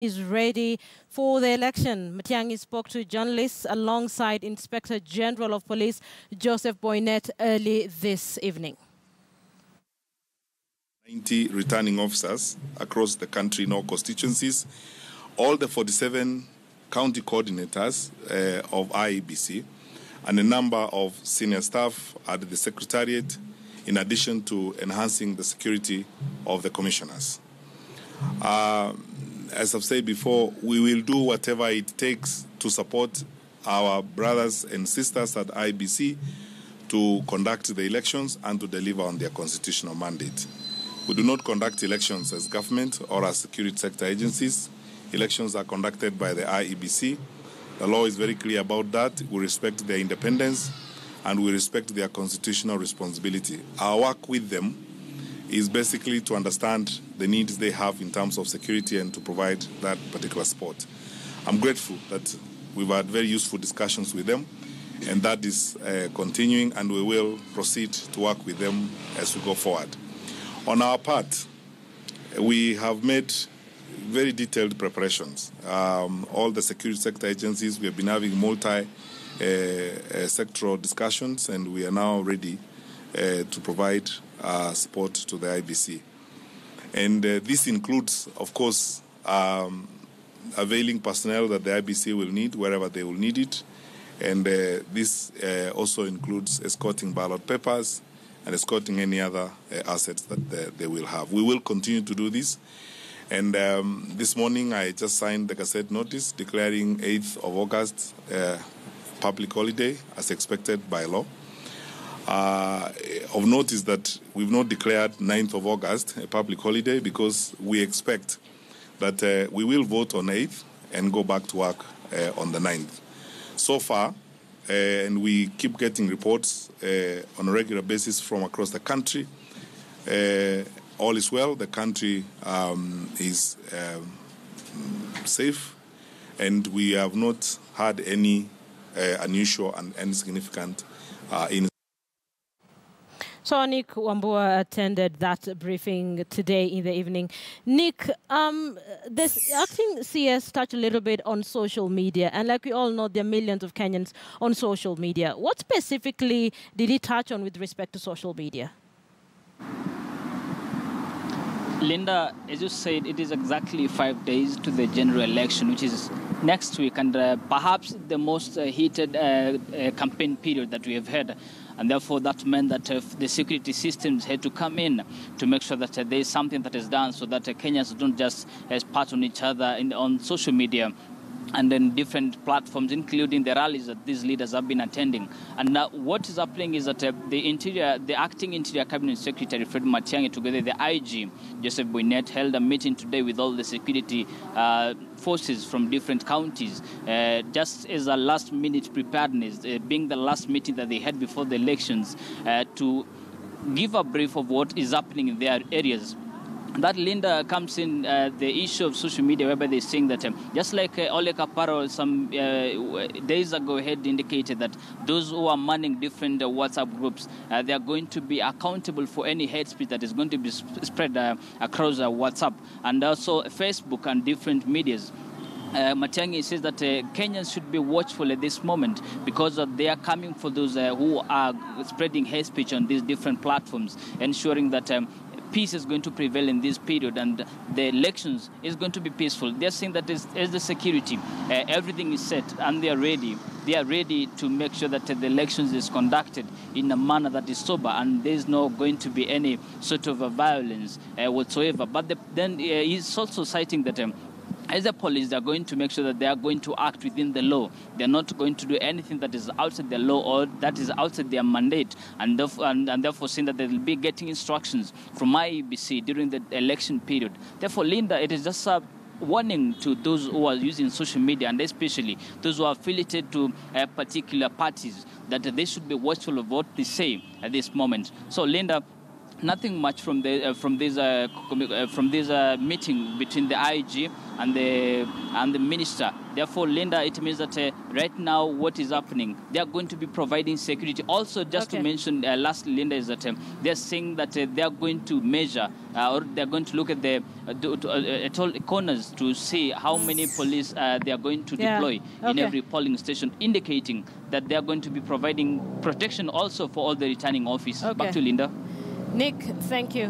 is ready for the election. Matiang'i spoke to journalists alongside Inspector General of Police Joseph Boinnet early this evening. 90 returning officers across the country in all constituencies, all the 47 county coordinators uh, of IEBC, and a number of senior staff at the Secretariat, in addition to enhancing the security of the commissioners. Uh, as I've said before, we will do whatever it takes to support our brothers and sisters at IBC to conduct the elections and to deliver on their constitutional mandate. We do not conduct elections as government or as security sector agencies. Elections are conducted by the IEBC. The law is very clear about that. We respect their independence and we respect their constitutional responsibility. Our work with them is basically to understand the needs they have in terms of security and to provide that particular support. I'm grateful that we've had very useful discussions with them and that is uh, continuing and we will proceed to work with them as we go forward. On our part, we have made very detailed preparations. Um, all the security sector agencies, we have been having multi uh, uh, sectoral discussions, and we are now ready uh, to provide uh, support to the IBC. And uh, this includes, of course, um, availing personnel that the IBC will need wherever they will need it. And uh, this also includes escorting ballot papers, and escorting any other uh, assets that they, they, will have. We will continue to do this. And um, this morning I just signed the Gazette notice declaring 8th of August uh, public holiday as expected by law. Uh, of note is that we've not declared 9th of August a public holiday because we expect that uh, we will vote on 8th and go back to work uh, on the 9th. So far, uh, and we keep getting reports uh, on a regular basis from across the country. Uh, all is well. The country um, is um, safe, and we have not had any unusual and any significant incidents. So Nick Wambua attended that briefing today in the evening. Nick, um, this acting CS touched a little bit on social media, and like we all know, there are millions of Kenyans on social media. What specifically did he touch on with respect to social media? Linda, as you said, it is exactly five days to the general election, which is next week, and uh, perhaps the most uh, heated uh, uh campaign period that we have had and therefore that meant that uh, the security systems had to come in to make sure that uh, there is something that is done so that uh, Kenyans don't just uh, spat on each other in, on social media and then different platforms, including the rallies that these leaders have been attending. And now what is happening is that uh, the interior, the acting Interior Cabinet Secretary Fred Matiang'i, together the IG Joseph Boinnet, held a meeting today with all the security uh, forces from different counties, uh, just as a last-minute preparedness, uh, being the last meeting that they had before the elections, uh, to give a brief of what is happening in their areas that Linda comes in uh, the issue of social media, whereby they're saying that um, just like uh, Ole Kaparo some uh, days ago had indicated that those who are manning different uh, WhatsApp groups, uh, they are going to be accountable for any hate speech that is going to be sp spread uh, across WhatsApp and also Facebook and different medias. Uh, says that uh, Kenyans should be watchful at this moment because uh, they are coming for those who are spreading hate speech on these different platforms, ensuring that um, peace is going to prevail in this period and the elections is going to be peaceful. They're saying that as, as the security, uh, everything is set and they are ready. They are ready to make sure that uh, the elections is conducted in a manner that is sober and there's no going to be any sort of violence uh, whatsoever. But the, then he's also citing that um, as a police, they're going to make sure that they are going to act within the law. They're not going to do anything that is outside the law or that is outside their mandate, and therefore, and, and therefore saying that they'll be getting instructions from IEBC during the election period. Therefore, Linda, it is just a warning to those who are using social media and especially those who are affiliated to uh, particular parties that they should be watchful of what they say at this moment. So, Linda, nothing much from the uh, from this uh, uh, from this uh, meeting between the IG and the and the minister. Therefore, Linda, it means that uh, right now what is happening, they are going to be providing security. Also, just Okay. to mention uh, lastly, Linda, is that um, they're saying that uh, they are going to measure uh, or they're going to look at the uh, to, uh, at all corners to see how many police uh, they are going to Yeah. deploy in every polling station, indicating that they are going to be providing protection also for all the returning officers. Okay. Back to Linda. Nick, thank you.